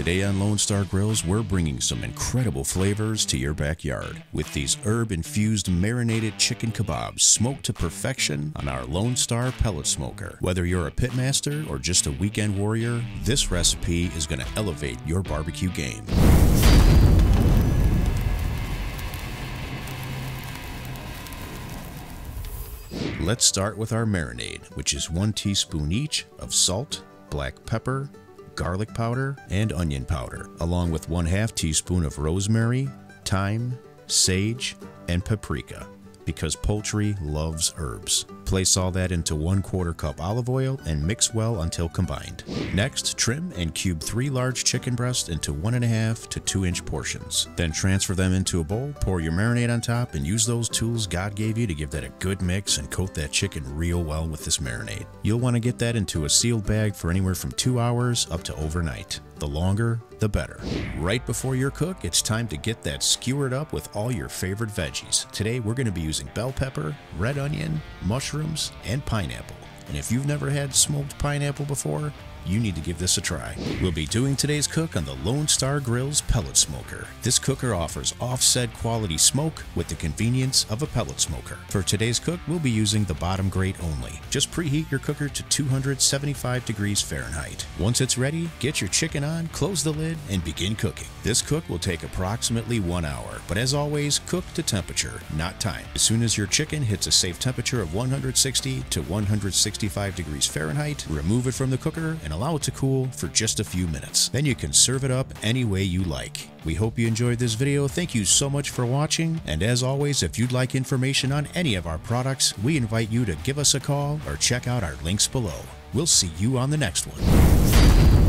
Today on Lone Star Grillz, we're bringing some incredible flavors to your backyard with these herb infused marinated chicken kebabs smoked to perfection on our Lone Star pellet smoker. Whether you're a pitmaster or just a weekend warrior, this recipe is going to elevate your barbecue game. Let's start with our marinade, which is one teaspoon each of salt, black pepper, garlic powder, and onion powder, along with one half teaspoon of rosemary, thyme, sage, and paprika because poultry loves herbs. Place all that into one quarter cup olive oil and mix well until combined. Next, trim and cube three large chicken breasts into one and a half to two inch portions. Then transfer them into a bowl, pour your marinade on top, and use those tools God gave you to give that a good mix and coat that chicken real well with this marinade. You'll want to get that into a sealed bag for anywhere from two hours up to overnight. The longer, the better. Right before your cook, it's time to get that skewered up with all your favorite veggies. Today, we're going to be using bell pepper, red onion, mushrooms, and pineapple. And if you've never had smoked pineapple before, you need to give this a try. We'll be doing today's cook on the Lone Star Grillz pellet smoker. This cooker offers offset quality smoke with the convenience of a pellet smoker. For today's cook, we'll be using the bottom grate only. Just preheat your cooker to 275 degrees Fahrenheit. Once it's ready, get your chicken on, close the lid, and begin cooking. This cook will take approximately one hour, but as always, cook to temperature, not time. As soon as your chicken hits a safe temperature of 160 to 165 degrees Fahrenheit, remove it from the cooker and allow it to cool for just a few minutes. Then you can serve it up any way you like. We hope you enjoyed this video. Thank you so much for watching. And as always, if you'd like information on any of our products, we invite you to give us a call or check out our links below. We'll see you on the next one.